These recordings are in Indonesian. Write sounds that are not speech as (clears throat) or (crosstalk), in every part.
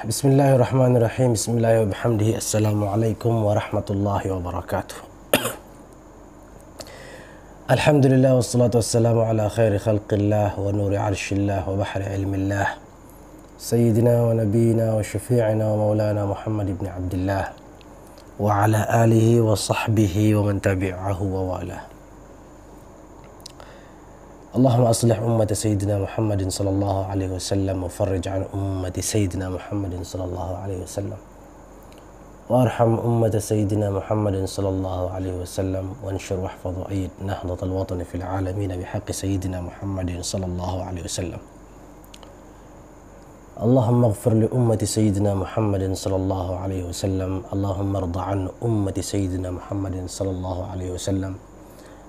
Bismillahirrahmanirrahim. Bismillahirrahmanirrahim. Assalamualaikum warahmatullahi wabarakatuh. (clears throat) Alhamdulillah wassalatu wassalamu ala khairi khalqillah wa nuri arshillah wa bahri ilmillah. Sayyidina wa nabiyina wa syafi'ina wa maulana Muhammad ibn Abdullah wa ala alihi wa sahbihi wa man tabi'ahu wa wala. اللهم أصلح أمة سيدنا محمد صلى الله عليه وسلم وفرج عن أمة سيدنا محمد صلى الله عليه وسلم. وأرحم أمة سيدنا محمد صلى الله عليه وسلم وانشر واحفظ وأيد نهضة الوطن في العالمين بحق سيدنا محمد صلى الله عليه وسلم. اللهم اغفر لأمة سيدنا محمد صلى الله عليه وسلم. اللهم ارض عن أمة سيدنا محمد صلى الله عليه وسلم.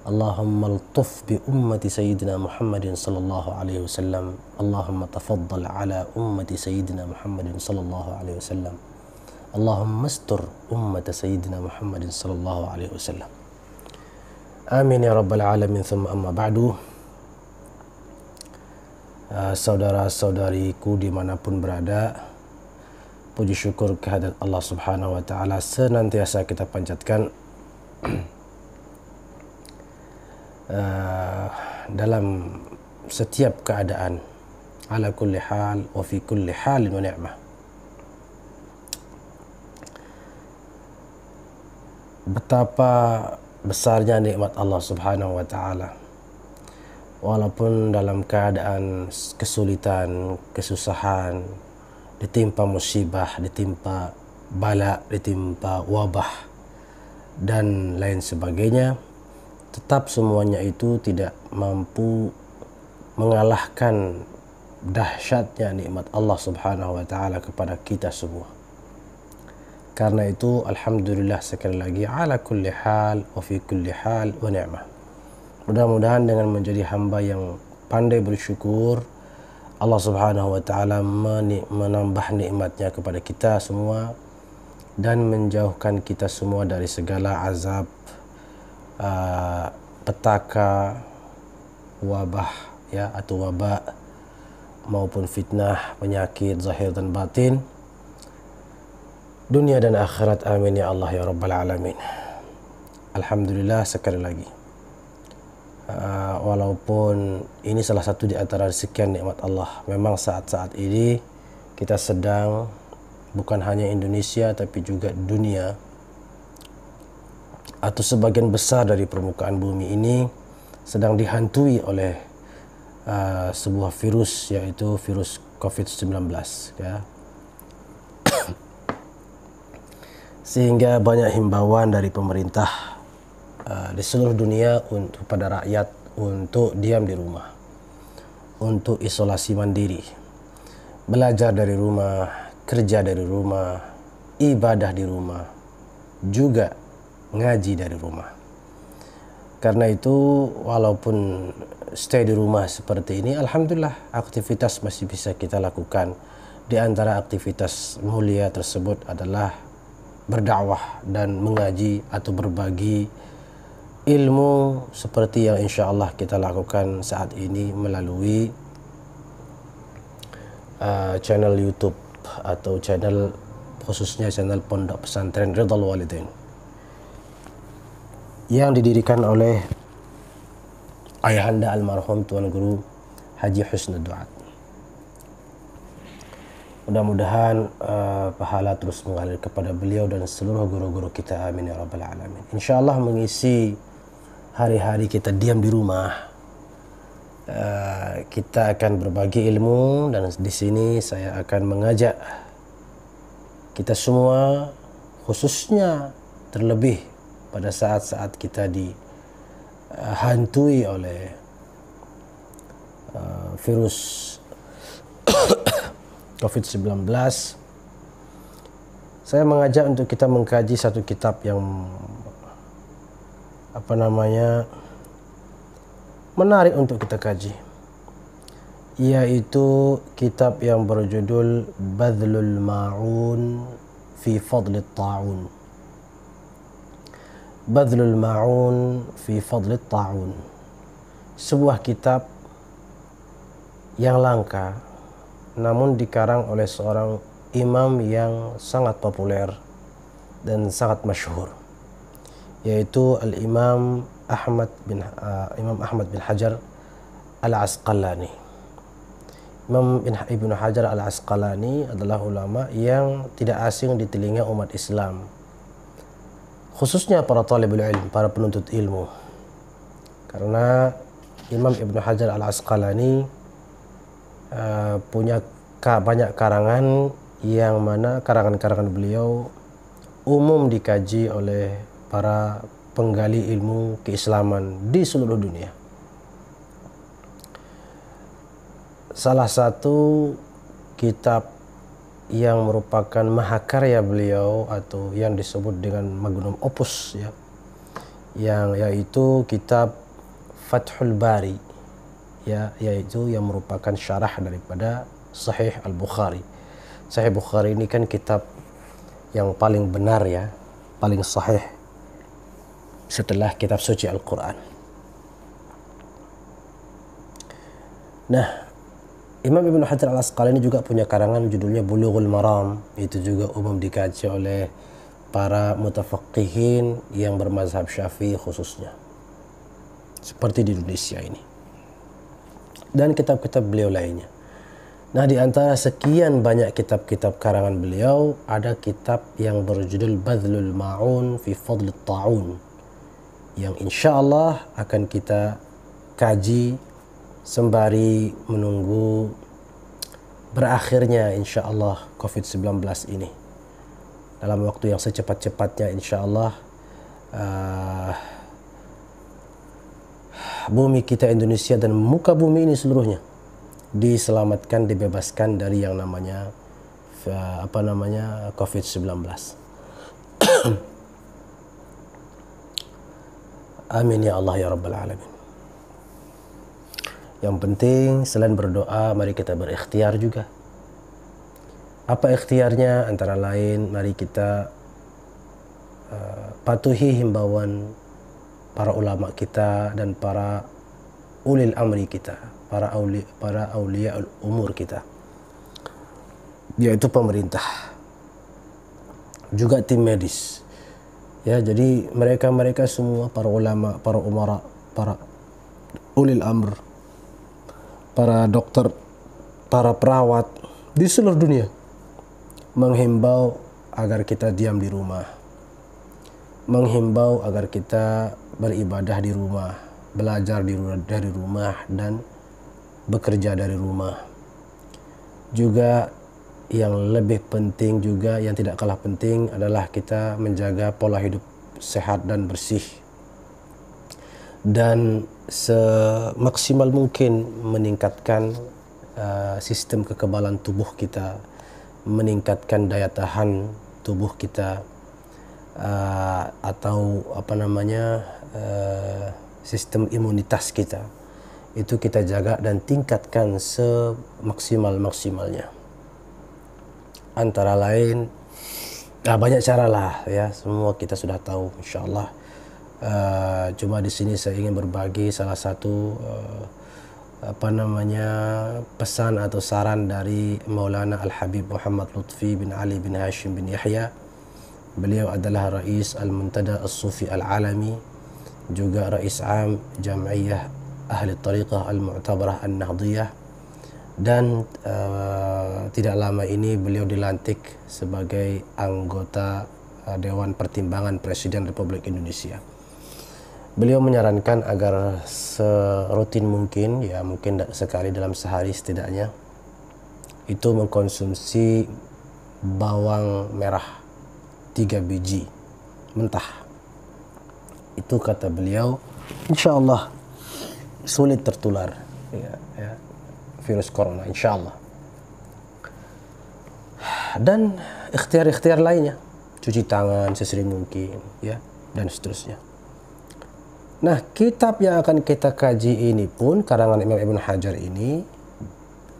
اللهم الطف بأمة سيدنا محمد صلى الله عليه وسلم. اللهم تفضل على أمة سيدنا محمد صلى الله عليه وسلم. اللهم استر أمة سيدنا محمد صلى الله عليه وسلم. آمين يا رب العالمين. ثم أما بعد. saudara-saudariku dimanapun berada puji syukur kehadirat Allah subhanahu wa ta'ala senantiasa kita panjatkan. (clears throat) uh, dalam setiap keadaan. Ala kulli hal wa fi kulli halin wa ni'mah. Betapa besarnya nikmat Allah Subhanahu wa taala. Walaupun dalam keadaan kesulitan, kesusahan, ditimpa musibah, ditimpa bala, ditimpa wabah dan lain sebagainya tetap semuanya itu tidak mampu mengalahkan dahsyatnya nikmat Allah Subhanahu wa taala kepada kita semua. Karena itu alhamdulillah sekali lagi ala kulli hal wa fi kulli hal wa ni'mah. Mudah-mudahan dengan menjadi hamba yang pandai bersyukur Allah Subhanahu wa taala menambah nikmatnya kepada kita semua dan menjauhkan kita semua dari segala azab uh, petaka wabah ya atau wabak maupun fitnah penyakit zahir dan batin. Dunia dan akhirat amin ya Allah ya rabbal alamin. Alhamdulillah sekali lagi. Uh, walaupun ini salah satu di antara sekian nikmat Allah memang saat-saat ini kita sedang bukan hanya Indonesia tapi juga dunia atau sebagian besar dari permukaan bumi ini sedang dihantui oleh uh, sebuah virus yaitu virus COVID-19 ya. (coughs) Sehingga banyak himbauan dari pemerintah uh, di seluruh dunia untuk pada rakyat untuk diam di rumah. Untuk isolasi mandiri. Belajar dari rumah, kerja dari rumah, ibadah di rumah. Juga ngaji dari rumah. Karena itu walaupun stay di rumah seperti ini, alhamdulillah aktivitas masih bisa kita lakukan. Di antara aktivitas mulia tersebut adalah berdakwah dan mengaji atau berbagi ilmu seperti yang insya Allah kita lakukan saat ini melalui uh, channel YouTube atau channel khususnya channel Pondok Pesantren Ridal Walidain yang didirikan oleh ayahanda almarhum Tuan Guru Haji Husnud Duat. Mudah-mudahan uh, pahala terus mengalir kepada beliau dan seluruh guru-guru kita. Amin ya rabbal alamin. Insyaallah mengisi hari-hari kita diam di rumah. Uh, kita akan berbagi ilmu dan di sini saya akan mengajak kita semua khususnya terlebih pada saat-saat kita dihantui oleh uh, virus (coughs) COVID-19 saya mengajak untuk kita mengkaji satu kitab yang apa namanya menarik untuk kita kaji yaitu kitab yang berjudul Badlul Ma'un fi Fadli Ta'un Badlul Ma'un fi Fadli Ta'un sebuah kitab yang langka namun dikarang oleh seorang imam yang sangat populer dan sangat masyhur yaitu Al-Imam Ahmad bin uh, Imam Ahmad bin Hajar Al-Asqalani. Imam Ibn Hajar Al-Asqalani adalah ulama yang tidak asing di telinga umat Islam. Khususnya para talibul ilm, para penuntut ilmu. Karena Imam Ibn Hajar Al-Asqalani uh, punya banyak karangan yang mana karangan-karangan beliau umum dikaji oleh para penggali ilmu keislaman di seluruh dunia. Salah satu kitab yang merupakan mahakarya beliau atau yang disebut dengan magnum opus ya yang yaitu kitab Fathul Bari ya yaitu yang merupakan syarah daripada Sahih Al-Bukhari Sahih Bukhari ini kan kitab yang paling benar ya, paling sahih setelah kitab suci Al-Quran. Nah, Imam Ibn Hajar al-Asqalani juga punya karangan judulnya Bulughul Maram. Itu juga umum dikaji oleh para mutafaqihin yang bermazhab syafi'i khususnya. Seperti di Indonesia ini. Dan kitab-kitab beliau lainnya. Nah di antara sekian banyak kitab-kitab karangan beliau ada kitab yang berjudul Badlul Ma'un fi Fadl Ta'un yang insya Allah akan kita kaji sembari menunggu berakhirnya insya Allah COVID-19 ini dalam waktu yang secepat-cepatnya insya Allah uh, bumi kita Indonesia dan muka bumi ini seluruhnya diselamatkan dibebaskan dari yang namanya apa namanya COVID-19. (coughs) Amin ya Allah ya Rabbal Alamin. Yang penting selain berdoa mari kita berikhtiar juga. Apa ikhtiarnya? Antara lain mari kita uh, patuhi himbauan para ulama kita dan para ulil amri kita para aulia para aulia umur kita yaitu pemerintah juga tim medis ya jadi mereka-mereka semua para ulama para umara para ulil amr para dokter para perawat di seluruh dunia menghimbau agar kita diam di rumah menghimbau agar kita beribadah di rumah belajar di dari rumah dan bekerja dari rumah. Juga yang lebih penting juga yang tidak kalah penting adalah kita menjaga pola hidup sehat dan bersih dan semaksimal mungkin meningkatkan uh, sistem kekebalan tubuh kita, meningkatkan daya tahan tubuh kita uh, atau apa namanya uh, sistem imunitas kita itu kita jaga dan tingkatkan semaksimal-maksimalnya. Antara lain, nah banyak cara lah ya, semua kita sudah tahu insya Allah. Uh, cuma di sini saya ingin berbagi salah satu uh, apa namanya pesan atau saran dari Maulana Al Habib Muhammad Lutfi bin Ali bin Hashim bin Yahya. Beliau adalah Rais Al-Muntada As-Sufi Al-Alami, juga Rais Am Jam'iyah ahli tariqah al-mu'tabarah an-nahdiyah dan uh, tidak lama ini beliau dilantik sebagai anggota uh, Dewan Pertimbangan Presiden Republik Indonesia. Beliau menyarankan agar serutin mungkin, ya mungkin sekali dalam sehari setidaknya, itu mengkonsumsi bawang merah tiga biji mentah. Itu kata beliau, insya Allah sulit tertular ya, ya, virus corona insya Allah dan ikhtiar-ikhtiar lainnya cuci tangan sesering mungkin ya dan seterusnya nah kitab yang akan kita kaji ini pun karangan Imam Ibn Hajar ini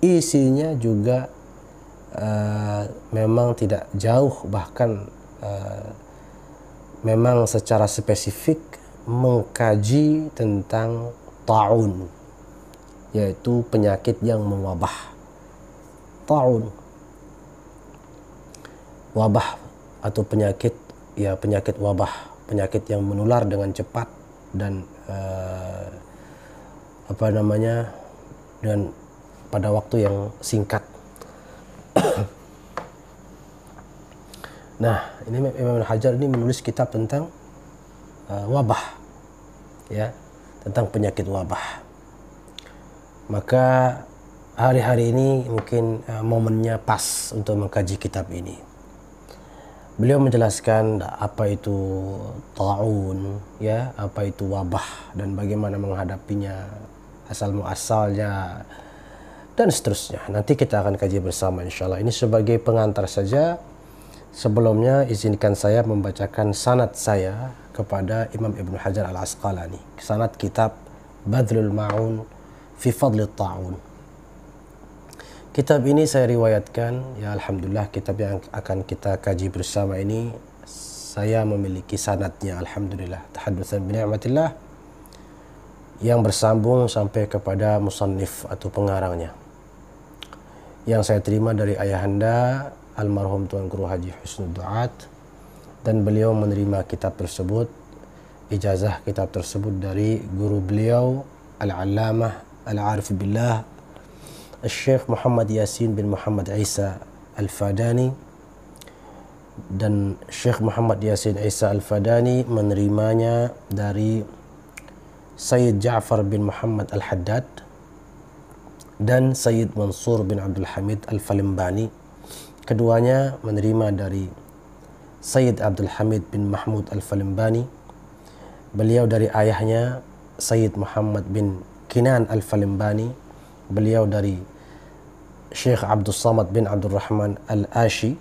isinya juga uh, memang tidak jauh bahkan uh, memang secara spesifik mengkaji tentang taun yaitu penyakit yang mewabah. Taun. Wabah atau penyakit ya penyakit wabah penyakit yang menular dengan cepat dan uh, apa namanya dan pada waktu yang singkat. nah, ini Imam Hajar ini menulis kitab tentang uh, wabah, ya, tentang penyakit wabah. Maka hari-hari ini mungkin uh, momennya pas untuk mengkaji kitab ini. Beliau menjelaskan apa itu taun, ya, apa itu wabah dan bagaimana menghadapinya, asal muasalnya, dan seterusnya. Nanti kita akan kaji bersama insya Allah. Ini sebagai pengantar saja. Sebelumnya izinkan saya membacakan sanat saya kepada Imam Ibn Hajar Al-Asqalani. Sanat kitab Badlul Ma'un fi Fadli Ta'un. Kitab ini saya riwayatkan, ya Alhamdulillah kitab yang akan kita kaji bersama ini saya memiliki sanatnya. Alhamdulillah. Tahaduthan bini'matillah yang bersambung sampai kepada musannif atau pengarangnya. Yang saya terima dari ayahanda almarhum Tuan Guru Haji Husnul Duat. Dan beliau menerima kitab tersebut ijazah kitab tersebut dari guru beliau Al-Allamah Al-Arif Billah Al-Syekh Muhammad Yasin bin Muhammad Isa Al-Fadani dan Syekh Muhammad Yasin Isa Al-Fadani menerimanya dari Sayyid Ja'far bin Muhammad Al-Haddad dan Sayyid Mansur bin Abdul Hamid Al-Falimbani. Keduanya menerima dari Sayyid Abdul Hamid bin Mahmud Al-Falimbani. Beliau dari ayahnya Sayyid Muhammad bin Kinan Al-Falimbani. Beliau dari Syekh Abdul Samad bin Abdul Rahman Al-Ashi.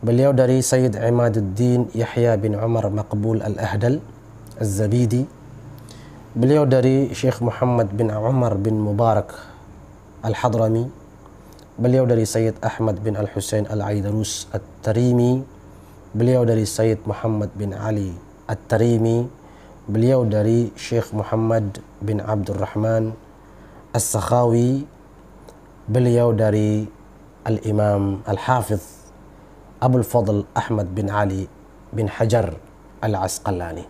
Beliau dari Sayyid Imaduddin Yahya bin Umar Maqbul Al-Ahdal Al-Zabidi. Beliau dari Syekh Muhammad bin Umar bin Mubarak Al-Hadrami beliau dari Sayyid Ahmad bin Al-Husain Al-Aidarus At-Tarimi beliau dari Sayyid Muhammad bin Ali At-Tarimi beliau dari Syekh Muhammad bin Abdul Rahman As-Sakhawi beliau dari Al-Imam Al-Hafiz Abu Fadl Ahmad bin Ali bin Hajar Al-Asqalani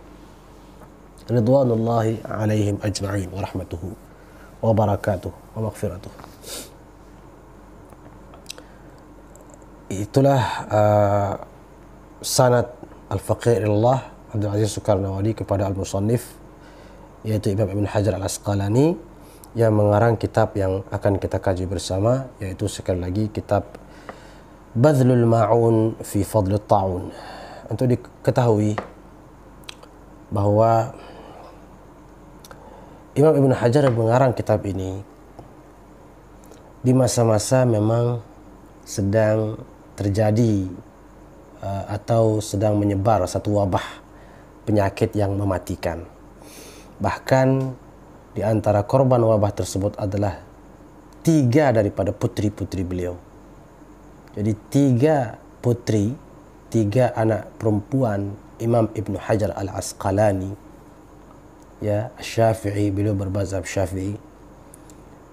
Ridwanullahi alaihim ajma'in wa rahmatuhu wabarakatuh wa maghfiratuh. Itulah uh, sanad Al-Faqih Allah Abdul Aziz Sukarnawadi kepada Al-Musannif yaitu Imam Ibn Hajar Al-Asqalani yang mengarang kitab yang akan kita kaji bersama yaitu sekali lagi kitab Badlul Ma'un fi Fadl Ta'un. Untuk diketahui bahwa Imam Ibn Hajar mengarang kitab ini di masa-masa memang sedang terjadi uh, atau sedang menyebar satu wabah penyakit yang mematikan. Bahkan di antara korban wabah tersebut adalah tiga daripada putri-putri beliau. Jadi tiga putri, tiga anak perempuan Imam Ibn Hajar Al-Asqalani ya Syafi'i beliau berbazhab Syafi'i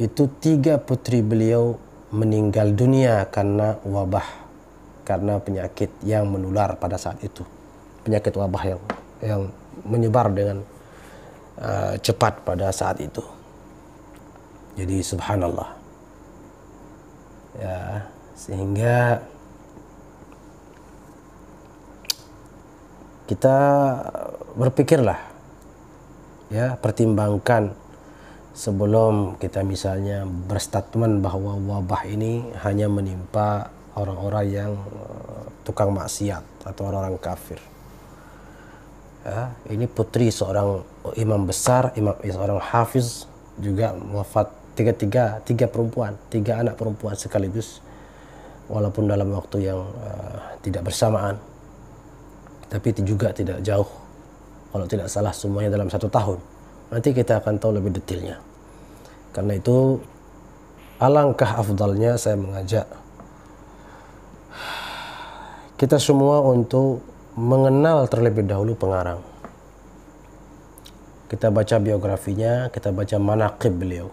itu tiga putri beliau meninggal dunia karena wabah karena penyakit yang menular pada saat itu penyakit wabah yang yang menyebar dengan uh, cepat pada saat itu jadi subhanallah ya sehingga kita berpikirlah ya pertimbangkan sebelum kita misalnya berstatement bahwa wabah ini hanya menimpa orang-orang yang uh, tukang maksiat atau orang-orang kafir. Ya, ini putri seorang imam besar, imam seorang hafiz juga wafat tiga tiga tiga perempuan, tiga anak perempuan sekaligus, walaupun dalam waktu yang uh, tidak bersamaan, tapi juga tidak jauh kalau tidak salah semuanya dalam satu tahun. Nanti kita akan tahu lebih detailnya. Karena itu alangkah afdalnya saya mengajak kita semua untuk mengenal terlebih dahulu pengarang. Kita baca biografinya, kita baca manaqib beliau.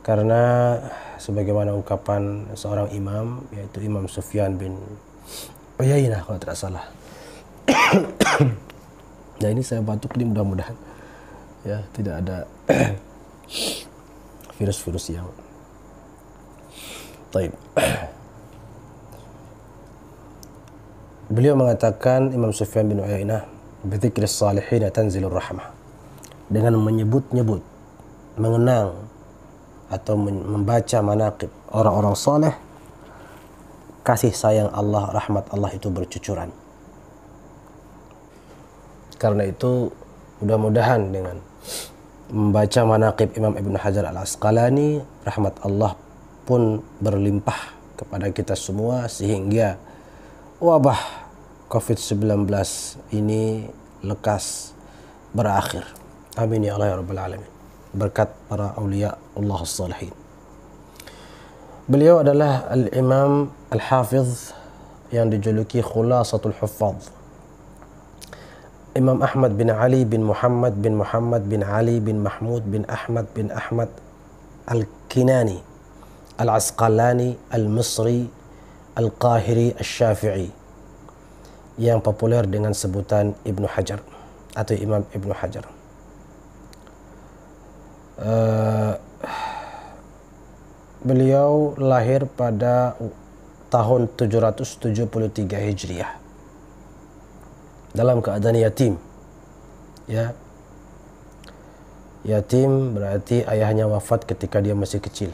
karena sebagaimana ungkapan seorang imam yaitu Imam Sufyan bin Uyainah kalau tidak salah. (coughs) nah ini saya batuk ini mudah-mudahan ya tidak ada (coughs) virus-virus yang Taib. (coughs) Beliau mengatakan Imam Sufyan bin Uyainah, "Bidzikri salihin tanzilur rahmah." Dengan menyebut-nyebut, mengenang atau membaca manaqib orang-orang saleh, kasih sayang Allah, rahmat Allah itu bercucuran. Karena itu mudah-mudahan dengan membaca manaqib Imam Ibn Hajar Al-Asqalani, rahmat Allah pun berlimpah kepada kita semua sehingga wabah COVID-19 ini lekas berakhir. Amin ya Allah ya Rabbal Alamin. Berkat para awliya Allah salihin. Beliau adalah Al-Imam Al-Hafiz yang dijuluki Khulasatul Huffaz. Imam Ahmad bin Ali bin Muhammad bin Muhammad bin Ali bin Mahmud bin Ahmad bin Ahmad Al-Kinani Al-Asqalani Al-Misri Al-Qahiri Al-Syafi'i yang populer dengan sebutan Ibnu Hajar atau Imam Ibnu Hajar. Uh, beliau lahir pada tahun 773 Hijriah dalam keadaan yatim. Ya. Yatim berarti ayahnya wafat ketika dia masih kecil.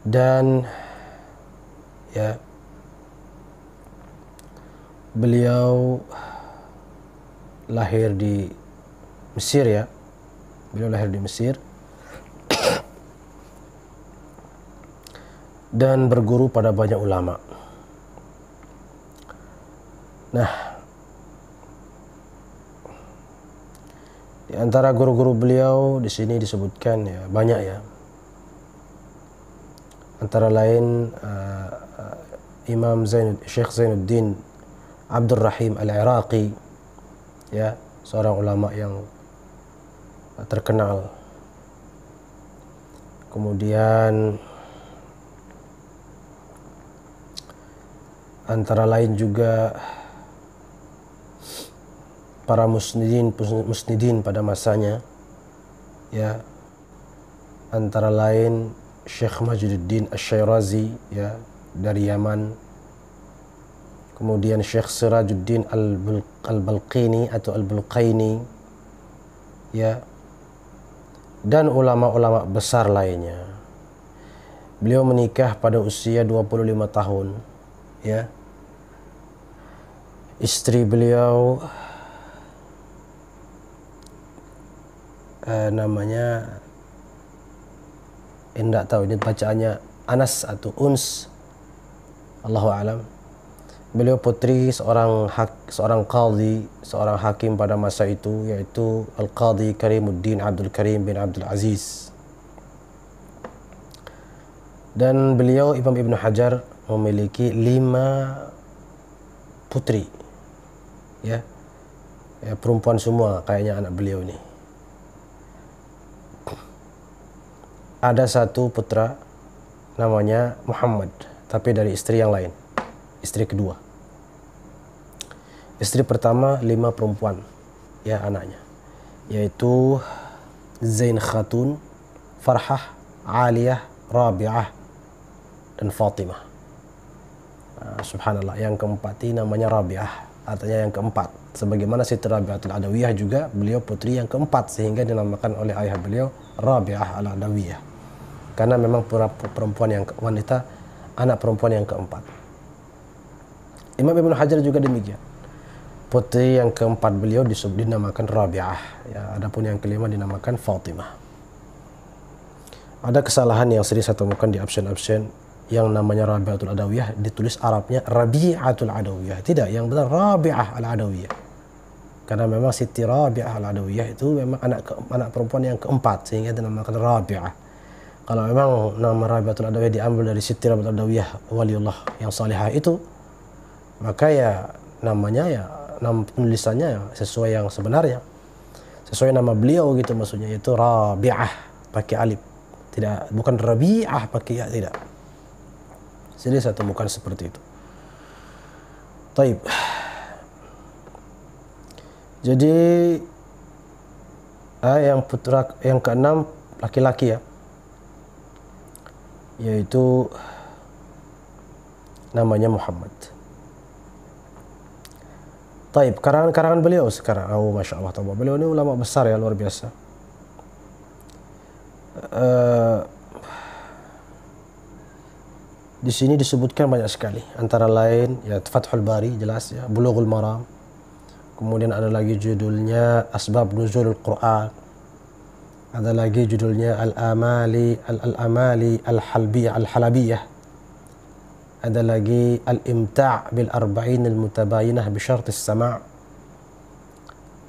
Dan ya beliau lahir di Mesir ya. Beliau lahir di Mesir. dan berguru pada banyak ulama. Nah, di antara guru-guru beliau di sini disebutkan ya banyak ya. Antara lain uh, Imam Zain Syekh Zainuddin Abdul Rahim Al-Iraqi ya seorang ulama yang terkenal. Kemudian antara lain juga para musnidin musnidin pada masanya ya. Antara lain Syekh Majududdin Asy-Syairazi ya dari Yaman kemudian Syekh Sirajuddin Al-Balqini atau Al-Bulqaini ya dan ulama-ulama besar lainnya. Beliau menikah pada usia 25 tahun ya. Istri beliau eh, namanya tidak tahu ini bacaannya Anas atau Uns. Allahu alam Beliau putri seorang hak, seorang qadhi, seorang hakim pada masa itu yaitu Al-Qadhi Karimuddin Abdul Karim bin Abdul Aziz. Dan beliau Imam Ibn Hajar memiliki lima putri. Ya. ya perempuan semua kayaknya anak beliau ini. Ada satu putra namanya Muhammad, tapi dari istri yang lain istri kedua. Istri pertama lima perempuan ya anaknya yaitu Zain Khatun, Farhah, Aliyah, Rabi'ah dan Fatimah. Uh, subhanallah yang keempat ini namanya Rabi'ah artinya yang keempat sebagaimana Siti Rabi'atul Adawiyah juga beliau putri yang keempat sehingga dinamakan oleh ayah beliau Rabi'ah al-Adawiyah karena memang perempuan yang wanita anak perempuan yang keempat Imam Ibn Hajar juga demikian. Putri yang keempat beliau disebut dinamakan Rabi'ah. Ya, adapun yang kelima dinamakan Fatimah. Ada kesalahan yang sering saya temukan di absen-absen yang namanya Rabi'atul Adawiyah ditulis Arabnya Rabi'atul Adawiyah. Tidak, yang benar Rabi'ah al-Adawiyah. Karena memang Siti Rabi'ah al-Adawiyah itu memang anak ke, anak perempuan yang keempat sehingga dinamakan Rabi'ah. Kalau memang nama Rabi'atul Adawiyah diambil dari Siti Rabi'atul Adawiyah waliullah yang salihah itu maka ya namanya ya nama penulisannya ya sesuai yang sebenarnya sesuai nama beliau gitu maksudnya itu Rabi'ah pakai alif. Tidak bukan Rabi'ah pakai ya tidak. Jadi saya temukan seperti itu. Taib. Jadi ah, yang putra yang keenam laki-laki ya. Yaitu namanya Muhammad. Taib, karangan-karangan beliau sekarang. Oh, Masya Allah. Beliau ini ulama besar ya, luar biasa. Uh, di sini disebutkan banyak sekali. Antara lain, ya Fathul Bari, jelas ya. Bulughul Maram. Kemudian ada lagi judulnya Asbab Nuzul Al-Quran. Ada lagi judulnya Al-Amali, Al-Amali, Al-Halbiyah, Al-Halabiyah ada lagi al-imta' bil arba'in al-mutabayinah bi syart sama'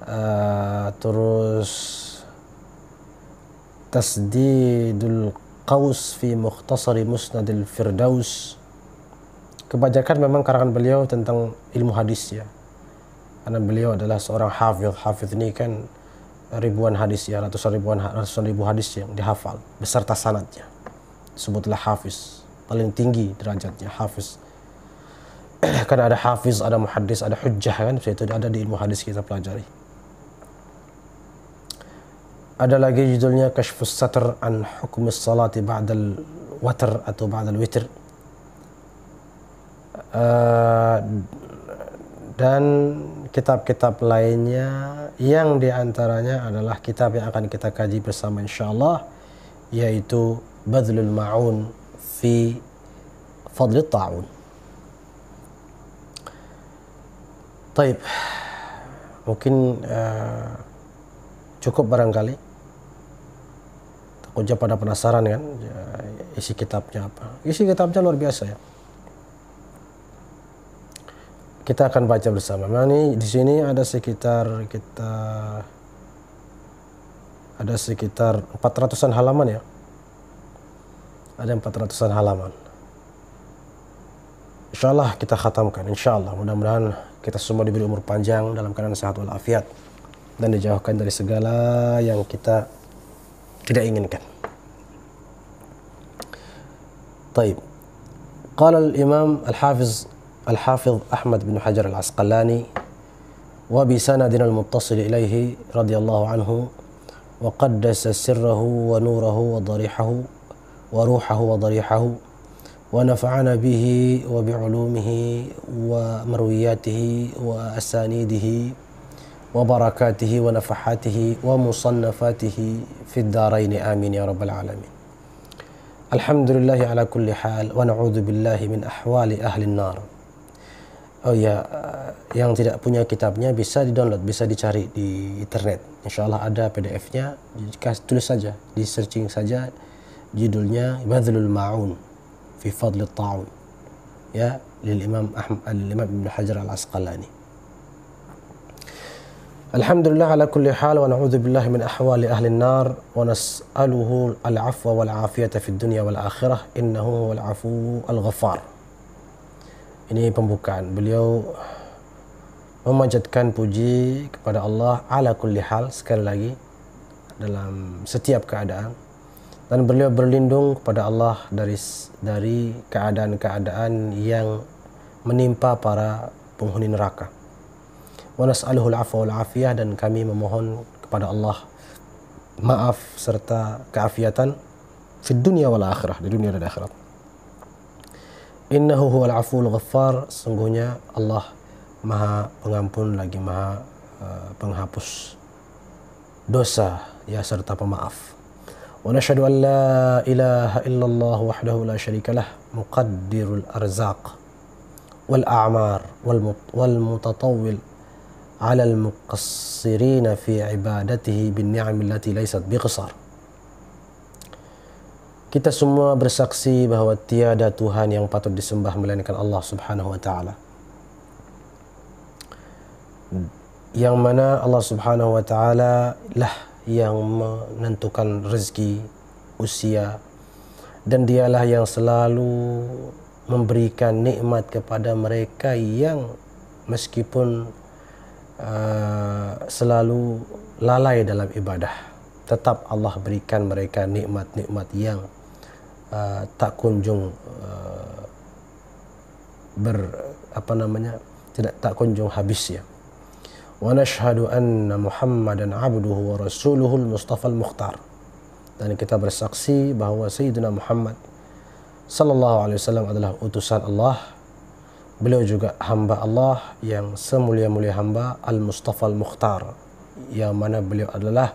uh, terus tasdidul qaus fi mukhtasar musnad al-firdaus kebanyakan memang karangan beliau tentang ilmu hadis ya. Karena beliau adalah seorang hafiz hafiz ini kan ribuan hadis ya. Ratusan ribuan ratusan ribu hadis yang dihafal. Beserta sanadnya. Sebutlah hafiz paling tinggi derajatnya hafiz. (clears throat) Karena ada hafiz ada muhaddis ada hujjah kan itu ada di ilmu hadis kita pelajari. Ada lagi judulnya kashfus satr an hukum salati ba'dal watr atau ba'dal witr. Uh, dan kitab-kitab lainnya yang di antaranya adalah kitab yang akan kita kaji bersama insyaallah yaitu Badlul Ma'un في فضل الطاعون طيب mungkin uh, cukup barangkali takutnya pada penasaran kan ya, isi kitabnya apa isi kitabnya luar biasa ya kita akan baca bersama nah ini di sini ada sekitar kita ada sekitar 400-an halaman ya ada 400-an halaman. Insya Allah kita khatamkan. Insya Allah mudah-mudahan kita semua diberi umur panjang dalam keadaan sehat walafiat dan dijauhkan dari segala yang kita tidak inginkan. طيب قال الإمام الحافظ الحافظ أحمد بن حجر العسقلاني وبسندنا المتصل إليه رضي الله عنه وقدس سره ونوره وضريحه وروحه وضريحه ونفعنا به وبعلومه ومروياته وأسانيده وبركاته ونفحاته ومصنفاته في الدارين. آمين يا رب العالمين. الحمد لله على كل حال ونعوذ بالله من أحوال أهل النار. Oh ya, yang tidak punya kitabnya bisa di-download, bisa dicari di internet. Insya Allah ada PDF-nya, tulis saja, di searching saja. Judulnya Badlul Ma'un fi Fadl Ta'un ya lil Imam Ahmad al-Imam Ibn Hajar al-Asqalani Alhamdulillah ala kulli hal wa na'udzu billahi min ahwali ahli an-nar wa nas'aluhu al-'afwa wal 'afiyata fid dunya wal akhirah innahu huwal 'afu al-ghaffar Ini pembukaan. Beliau memanjatkan puji kepada Allah ala kulli hal. Sekali lagi dalam setiap keadaan dan beliau berlindung kepada Allah dari dari keadaan-keadaan yang menimpa para penghuni neraka. Wa nas'aluhu wal 'afiyah dan kami memohon kepada Allah maaf serta keafiatan di dunia wal akhirah, di dunia dan akhirat. Innahu huwal 'afuwul ghaffar, sungguhnya Allah Maha Pengampun lagi Maha uh, penghapus dosa ya serta pemaaf. ونشهد أن لا إله إلا الله وحده لا شريك له مقدر الأرزاق والأعمار والمتطول على المقصرين في عبادته بالنعم التي ليست بقصار Kita semua bersaksi bahwa tiada Tuhan yang patut disembah melainkan Allah Subhanahu wa taala. Yang mana Allah Subhanahu wa taala lah yang menentukan rezeki, usia, dan dialah yang selalu memberikan nikmat kepada mereka yang meskipun uh, selalu lalai dalam ibadah, tetap Allah berikan mereka nikmat-nikmat yang uh, tak kunjung uh, ber apa namanya tidak tak kunjung habis ya anna muhammadan abduhu wa rasuluhu al-mustafa al-mukhtar dan kita bersaksi bahwa sayyidina Muhammad sallallahu alaihi wasallam adalah utusan Allah. Beliau juga hamba Allah yang semulia-mulia hamba al-mustafa al-mukhtar yang mana beliau adalah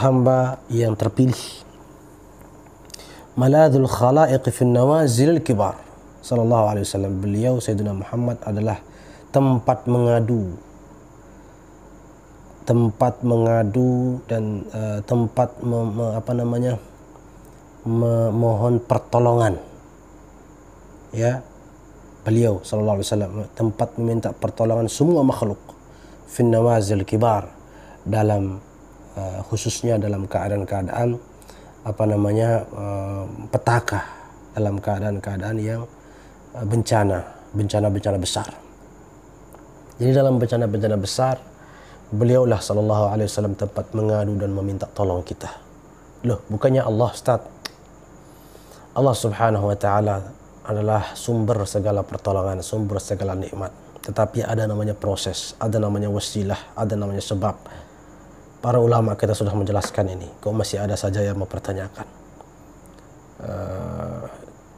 hamba yang terpilih. Maladul khalaiq fi nawazil al-kibar sallallahu alaihi wasallam. Beliau Sayyidina Muhammad adalah tempat mengadu tempat mengadu dan uh, tempat me, me, apa namanya memohon pertolongan ya beliau sallallahu alaihi wasallam tempat meminta pertolongan semua makhluk fin nawazil kibar dalam uh, khususnya dalam keadaan-keadaan apa namanya uh, petaka dalam keadaan-keadaan yang Eh, bencana, bencana-bencana besar. Jadi dalam bencana-bencana besar, beliaulah sallallahu alaihi wasallam tempat mengadu dan meminta tolong kita. Loh, bukannya Allah Ustaz? Allah Subhanahu wa taala adalah sumber segala pertolongan, sumber segala nikmat. Tetapi ada namanya proses, ada namanya wasilah, ada namanya sebab. Para ulama kita sudah menjelaskan ini. Kok masih ada saja yang mempertanyakan? Uh,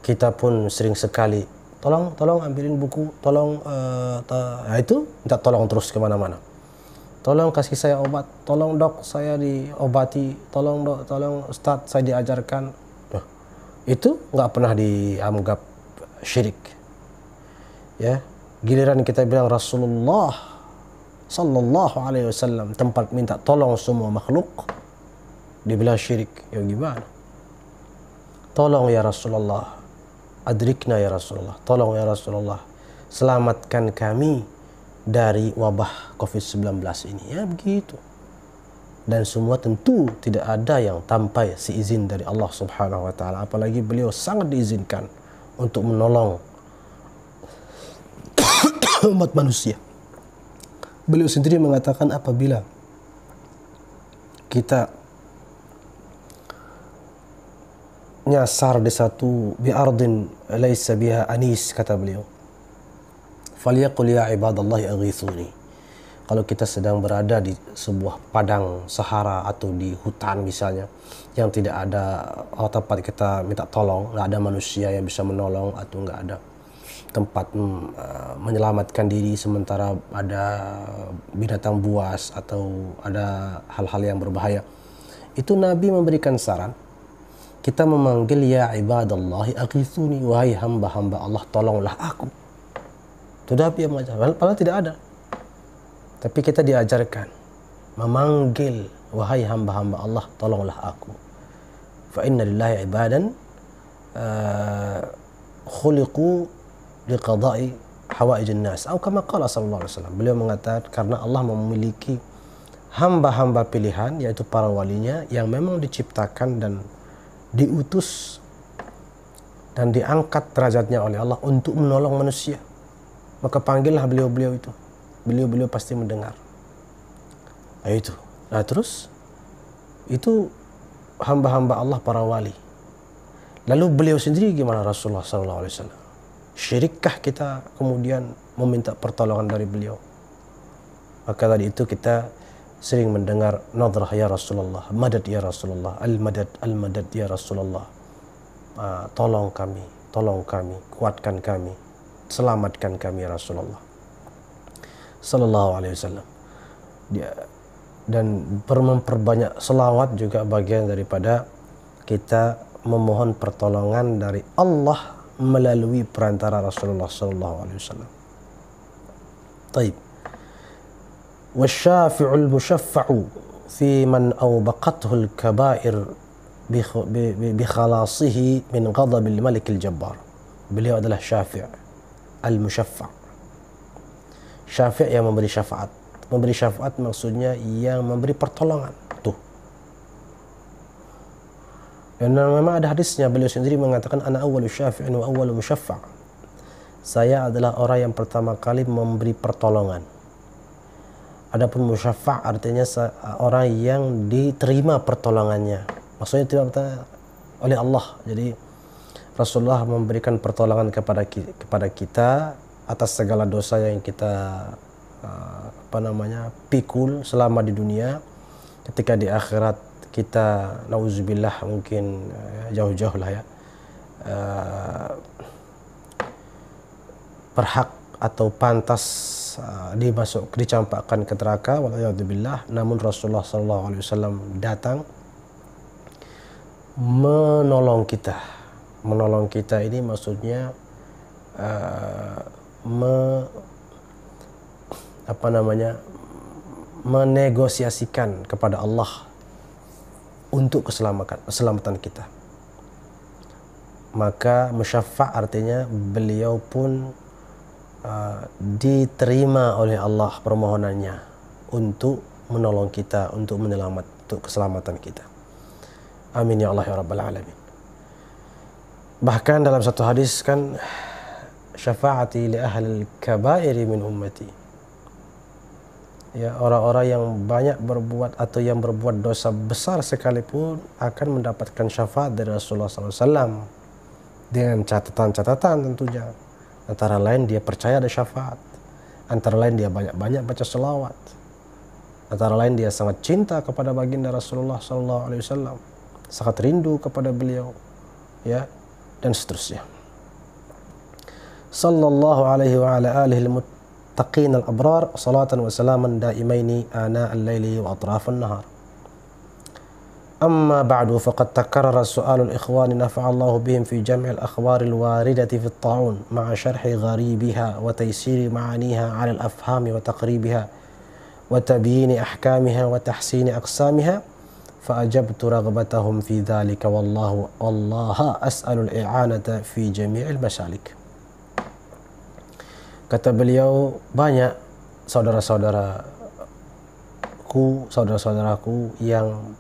kita pun sering sekali tolong tolong ambilin buku tolong uh, itu minta tolong terus ke mana-mana tolong kasih saya obat. Tolong dok saya diobati. Tolong dok tolong ustad saya diajarkan. Duh, itu nggak pernah dianggap syirik. Ya giliran kita bilang Rasulullah Sallallahu Alaihi Wasallam tempat minta tolong semua makhluk dibilang syirik. Ya gimana? Tolong ya Rasulullah. Adrikna ya Rasulullah. Tolong ya Rasulullah. Selamatkan kami dari wabah COVID-19 ini. Ya begitu. Dan semua tentu tidak ada yang tanpa seizin dari Allah Subhanahu wa taala. Apalagi beliau sangat diizinkan untuk menolong (coughs) umat manusia. Beliau sendiri mengatakan apabila kita nyasar di satu bi'ardin laysa biha anis kata beliau falyaqul ya ibadallah aghithuni kalau kita sedang berada di sebuah padang sahara atau di hutan misalnya yang tidak ada oh, tempat kita minta tolong nggak ada manusia yang bisa menolong atau nggak ada tempat uh, menyelamatkan diri sementara ada binatang buas atau ada hal-hal yang berbahaya itu Nabi memberikan saran kita memanggil ya ibadallahi aghithuni wahai hamba-hamba Allah tolonglah aku. Sudah dia mengajar, padahal tidak ada. Tapi kita diajarkan memanggil wahai hamba-hamba Allah tolonglah aku. Fa inna lillahi ibadan uh, khuliqu liqada'i hawaijin nas. Atau kama qala sallallahu alaihi wasallam. Beliau mengatakan karena Allah memiliki hamba-hamba pilihan yaitu para walinya yang memang diciptakan dan diutus dan diangkat derajatnya oleh Allah untuk menolong manusia. Maka panggillah beliau-beliau itu. Beliau-beliau pasti mendengar. Nah itu. Nah terus itu hamba-hamba Allah para wali. Lalu beliau sendiri gimana Rasulullah SAW? Syirikkah kita kemudian meminta pertolongan dari beliau? Maka tadi itu kita sering mendengar nadrah ya Rasulullah, madad ya Rasulullah, al-madad, al-madad ya Rasulullah. Uh, tolong kami, tolong kami, kuatkan kami, selamatkan kami ya Rasulullah sallallahu alaihi wasallam dan memperbanyak selawat juga bagian daripada kita memohon pertolongan dari Allah melalui perantara Rasulullah sallallahu alaihi wasallam. Taib. والشافع المشفع في من awbaqathu al-kaba'ir bi khalasihi min ghadabil malikil. Beliau adalah syafi' al-musyaffa' syafi' yang memberi syafaat. Memberi syafaat maksudnya yang memberi pertolongan. Tuh. Dan memang ada hadisnya beliau sendiri mengatakan ana awwalu syafi'in wa awwalu musyaffa' saya adalah orang yang pertama kali memberi pertolongan. Adapun musyafa' artinya orang yang diterima pertolongannya. Maksudnya tidak oleh Allah. Jadi Rasulullah memberikan pertolongan kepada kepada kita atas segala dosa yang kita uh, apa namanya pikul selama di dunia. Ketika di akhirat kita nauzubillah mungkin uh, jauh-jauh lah ya. Uh, berhak atau pantas dimasuk dicampakkan ke neraka waliyadzubillah namun Rasulullah sallallahu alaihi wasallam datang menolong kita menolong kita ini maksudnya uh, me, apa namanya menegosiasikan kepada Allah untuk keselamatan keselamatan kita maka musyaffa' artinya beliau pun Uh, diterima oleh Allah permohonannya untuk menolong kita untuk menyelamat untuk keselamatan kita. Amin ya Allah ya rabbal alamin. Bahkan dalam satu hadis kan syafaati li ahli kabairi min ummati. Ya, orang-orang yang banyak berbuat atau yang berbuat dosa besar sekalipun akan mendapatkan syafaat dari Rasulullah SAW dengan catatan-catatan tentunya Antara lain dia percaya ada syafaat. Antara lain dia banyak-banyak baca selawat. Antara lain dia sangat cinta kepada baginda Rasulullah Wasallam, sangat rindu kepada beliau, ya, dan seterusnya. Sallallahu alaihi wa ala alihi al abrar salatan wa salaman daimaini ana al-laili wa atraf an-nahar. أما بعد فقد تكرر سؤال الإخوان نفع الله بهم في جمع الأخبار الواردة في الطاعون مع شرح غريبها وتيسير معانيها على الأفهام وتقريبها وتبيين أحكامها وتحسين أقسامها فأجبت رغبتهم في ذلك والله والله أسأل الإعانة في جميع المسالك kata beliau banyak saudara-saudaraku saudara-saudaraku yang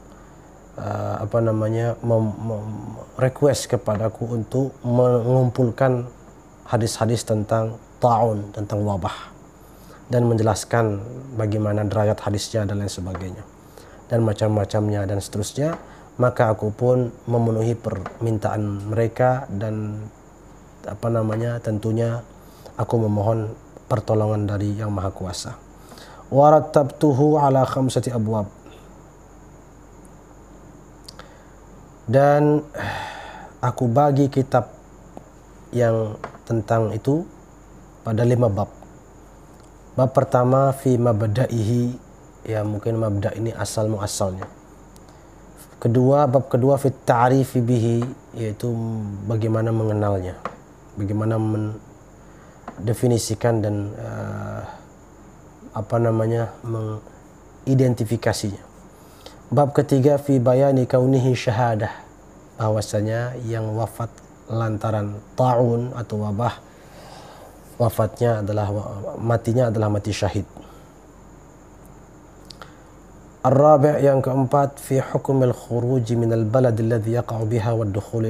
uh, apa namanya mem, mem, request kepadaku untuk mengumpulkan hadis-hadis tentang taun tentang wabah dan menjelaskan bagaimana derajat hadisnya dan lain sebagainya dan macam-macamnya dan seterusnya maka aku pun memenuhi permintaan mereka dan apa namanya tentunya aku memohon pertolongan dari yang maha kuasa warattabtuhu ala khamsati abwab dan aku bagi kitab yang tentang itu pada lima bab. Bab pertama fi mabda'ihi ya mungkin mabda ini asal muasalnya. Kedua bab kedua fi ta'rifi bihi yaitu bagaimana mengenalnya. Bagaimana mendefinisikan dan uh, apa namanya mengidentifikasinya. Bab ketiga fi bayani kaunihi syahadah bahwasanya yang wafat lantaran taun atau wabah wafatnya adalah matinya adalah mati syahid. Ar-rabi' yang keempat fi hukum al-khuruj min al-balad alladhi yaqa'u biha wa dukhul.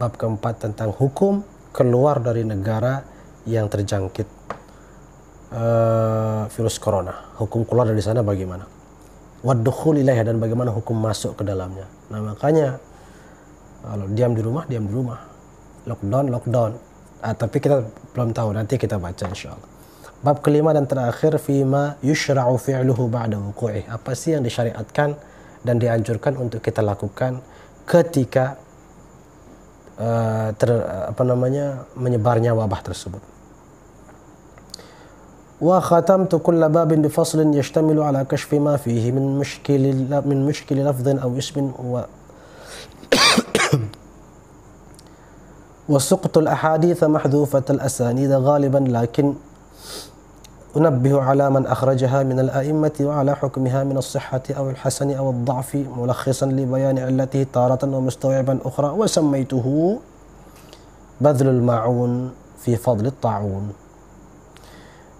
Bab keempat tentang hukum keluar dari negara yang terjangkit uh, virus corona. Hukum keluar dari sana bagaimana? wadukhul ilaiha dan bagaimana hukum masuk ke dalamnya. Nah makanya kalau diam di rumah, diam di rumah. Lockdown, lockdown. Ah, tapi kita belum tahu, nanti kita baca insya Allah. Bab kelima dan terakhir, fima yushra'u fi'luhu ba'da wuku'ih. Apa sih yang disyariatkan dan dianjurkan untuk kita lakukan ketika uh, ter, apa namanya menyebarnya wabah tersebut. وختمت كل باب بفصل يشتمل على كشف ما فيه من مشكل من مشكل لفظ أو اسم و (coughs) وسقط الأحاديث محذوفة الأسانيد غالبا لكن أنبه على من أخرجها من الأئمة وعلى حكمها من الصحة أو الحسن أو الضعف ملخصا لبيان علته تارة ومستوعبا أخرى وسميته بذل المعون في فضل الطاعون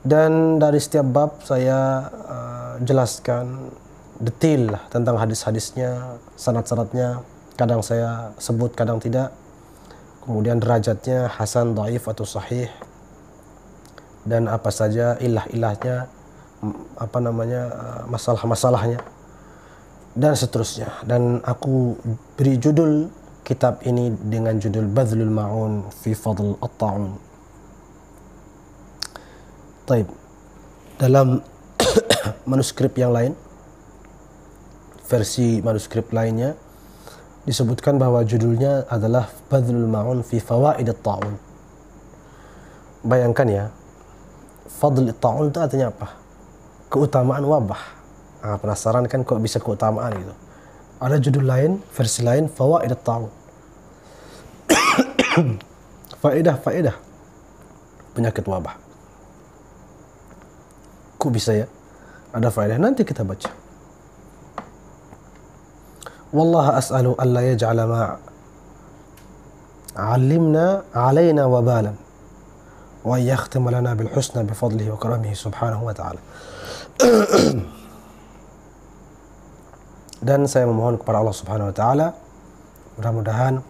dan dari setiap bab saya uh, jelaskan detail tentang hadis-hadisnya, sanad-sanadnya. Kadang saya sebut, kadang tidak. Kemudian derajatnya hasan, dhaif atau sahih. Dan apa saja ilah-ilahnya apa namanya uh, masalah-masalahnya dan seterusnya dan aku beri judul kitab ini dengan judul Badlul Ma'un fi Fadl At-Ta'un. Taib. Dalam (coughs) manuskrip yang lain versi manuskrip lainnya disebutkan bahwa judulnya adalah Badlul Ma'un fi Fawaid At-Ta'un. Bayangkan ya, Fadl At-Ta'un itu artinya apa? keutamaan wabah. Nah, penasaran kan kok bisa keutamaan gitu. Ada judul lain, versi lain, Fawaid Ta'un. (coughs) Faedah-faedah penyakit wabah. Kok bisa ya? Ada faedah. Nanti kita baca. Wallah as'alu alla yaj'ala ma 'allimna 'alaina wabalan husna bi fadlihi wa karamihi subhanahu wa ta'ala. Dan saya memohon kepada Allah Subhanahu wa taala mudah-mudahan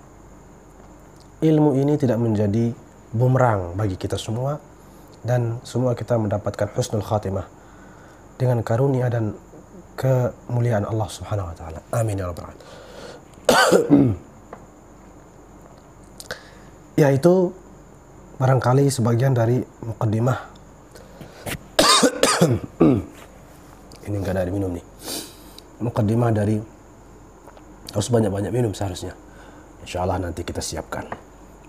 ilmu ini tidak menjadi bumerang bagi kita semua dan semua kita mendapatkan husnul khatimah dengan karunia dan kemuliaan Allah Subhanahu wa taala. Amin ya rabbal alamin. (coughs) Yaitu barangkali sebagian dari mukaddimah. (coughs) Ini nggak ada minum nih. Mukaddimah dari harus banyak-banyak minum seharusnya. Insya Allah nanti kita siapkan.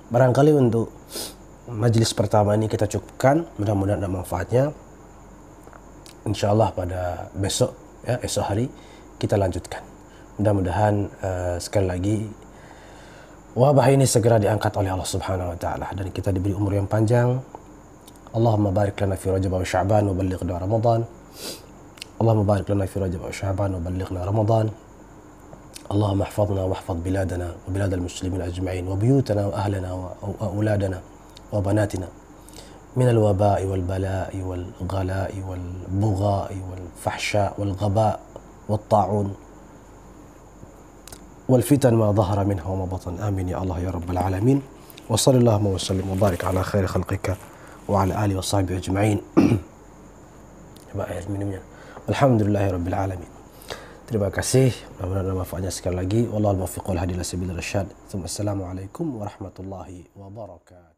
Barangkali untuk majelis pertama ini kita cukupkan mudah-mudahan ada manfaatnya. Insya Allah pada besok ya esok hari kita lanjutkan. Mudah-mudahan uh, sekali lagi wabah ini segera diangkat oleh Allah Subhanahu wa taala. Dan kita diberi umur yang panjang. Allahumma barik lana fi Rajab wa Sya'ban wa ballighna Ramadan. اللهم بارك لنا في رجب وشعبان وبلغنا رمضان اللهم احفظنا واحفظ بلادنا وبلاد المسلمين اجمعين وبيوتنا واهلنا واولادنا وبناتنا من الوباء والبلاء والغلاء والبغاء والفحشاء والغباء والطاعون والفتن ما ظهر منها وما بطن امين يا الله يا رب العالمين وصل اللهم وسلم وبارك على خير خلقك وعلى اله وصحبه اجمعين Alhamdulillahirabbil alamin. Terima kasih. Mudah-mudahan manfaatnya sekali lagi. Wallahul muwaffiq wal hadi ila sabilir rasyad. Assalamualaikum warahmatullahi wabarakatuh.